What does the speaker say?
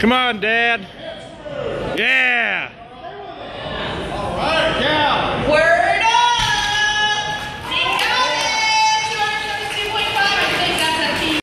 Come on, Dad. Yeah.